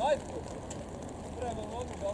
Ajde. Prema mogu, da